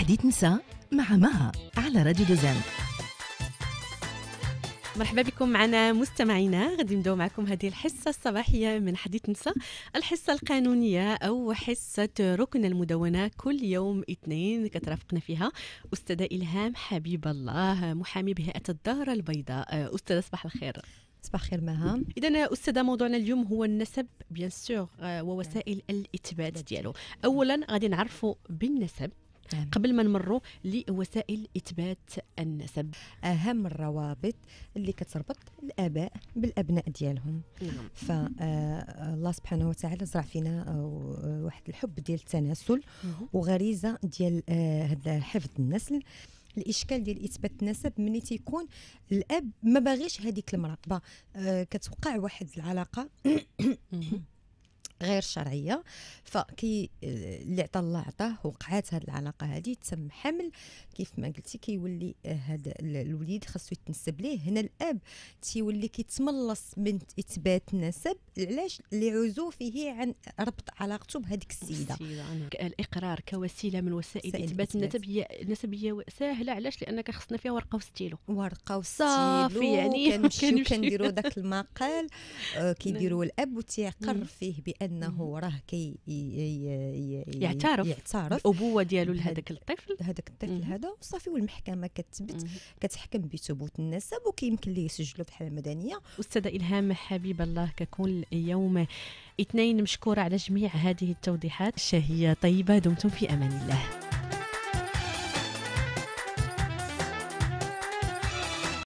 حديث نساء مع مها على راديو دوزان. مرحبا بكم معنا مستمعينا. غادي نبداو معكم هذه الحصة الصباحية من حديث نساء. الحصة القانونية أو حصة ركن المدونة كل يوم اثنين كترافقنا فيها أستاذة إلهام حبيب الله محامي بهيئة الدار البيضاء. أستاذة صباح الخير. صباح الخير مها. اذا أستاذة موضوعنا اليوم هو النسب بيان سور ووسائل الإثبات ديالو. اولا غادي نعرفوا بالنسب نعم. قبل ما نمروا لوسائل إثبات النسب. أهم الروابط اللي كتربط الآباء بالأبناء ديالهم. نعم. فالله سبحانه وتعالى زرع فينا آه، واحد الحب ديال التناسل وغريزة ديال آه، هذا حفظ النسل. الإشكال ديال إثبات النسب ملي تيكون الأب ما باغيش هذيك المراقبة آه، كتوقع واحد العلاقة غير شرعية. فكي آه، اللي عطى الله عطاه وقعات هذه العلاقة هذه تم حمل. كيف ما قلتي كيولي آه، هذا ال- الوليد خاصو يتنسب ليه. هنا الأب تيولي كيتملص من إثبات النسب علاش لعزو فيه عن ربط علاقته بهذيك السيدة نعم. الإقرار كوسيلة من وسائل اثبات الإثبات. النسب هي النسب هي سهله علاش لأنك خصنا فيها ورقة وستيلو ورقة صافي، وستيلو يعني كنمشيو كنمشي. كنديروا داك المقال آه، كيديروا الأب وتيقر مم. فيه بأنه راه كي يعترف يعترف الابوه ديالو لهذاك الطفل هذاك الطفل. هذا وصافي والمحكمة كتثبت. كتحكم بثبوت النسب وكيمكن ليه يسجلوا بحاله مدنيه أستاذة إلهام حبيب الله ككل يوم اثنين مشكوره على جميع هذه التوضيحات. شهية طيبة دمتم في أمان الله.